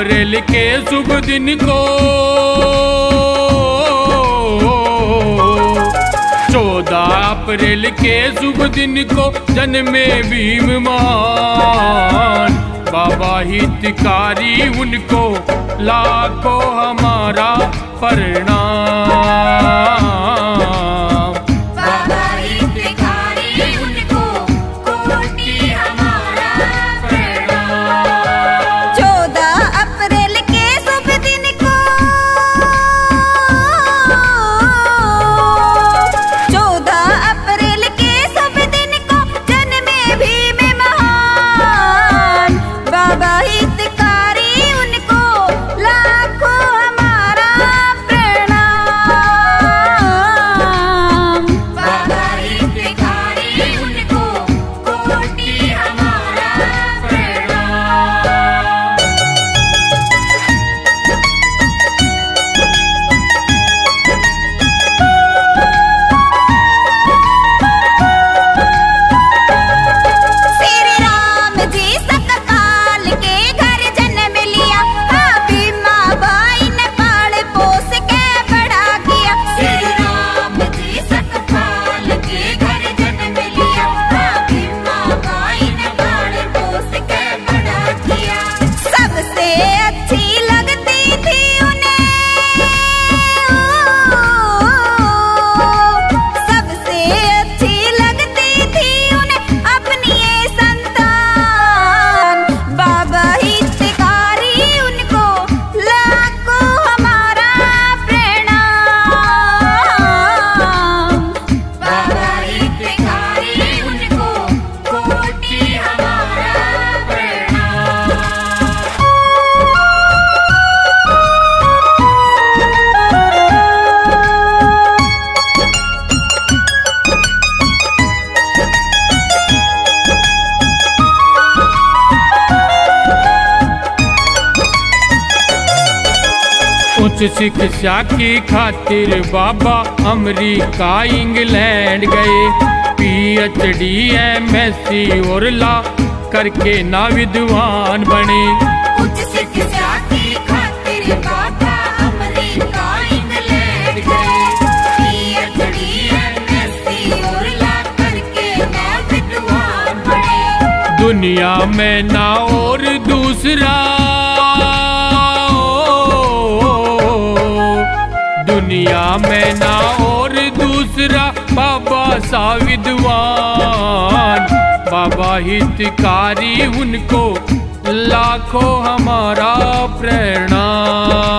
अप्रैल के शुभ दिन को। चौदह अप्रैल के शुभ दिन को जन्मे भीम महान बाबा हितकारी उनको लाखों हमारा प्रणाम। उच्च शिक्षा की खातिर बाबा अमरीका इंग्लैंड गए। पीएचडी एमएससी और ला करके ना विद्वान बने। उच्च शिक्षा की खातिर बाबा अमेरिका इंग्लैंड गए। पीएचडी एमएससी और ला करके मैं विद्वान बने। दुनिया में ना और दूसरा में ना और दूसरा बाबा सा विद्वान बाबा हितकारी उनको लाखों हमारा प्रणाम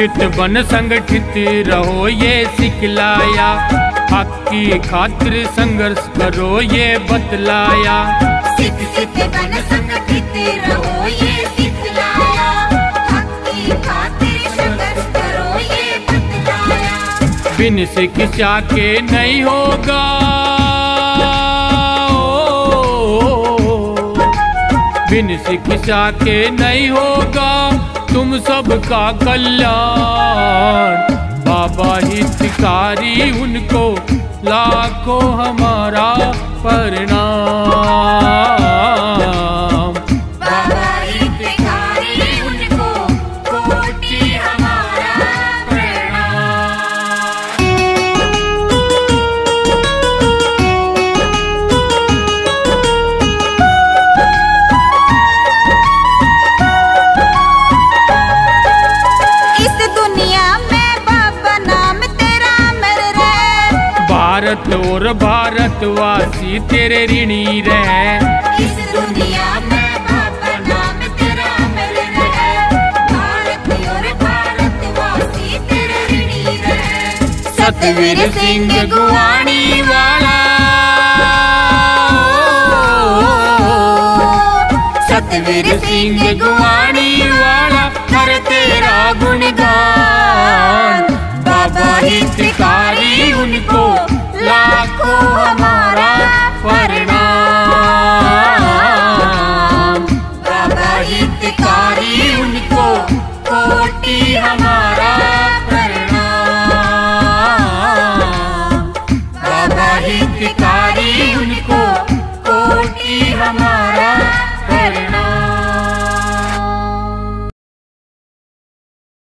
शिक्षित बन संगठित रहो ये सिखलाया। हक की खातिर संघर्ष करो ये बतलाया। शिक्षित बन संगठित रहो ये सिखलाया। हक की खातिर संघर्ष करो ये बतलाया। बिन शिक्षा के नहीं होगा। बिन शिक्षा के नहीं होगा। तुम सबका कल्याण। बाबा हितकारी उनको लाखों हमारा परिणाम। भारत और भारतवासी तेरे ऋणी रहे। इस दुनिया में बाबा नाम तेरा अमर रहे। भारत और भारतवासी तेरे ऋणी रहे। सतवीर सिंह गुवाणी वाला सतवीर सिंह गुवाणी वाला हर तेरा गुणगान। बाबा ही हितकारी उनको लाखों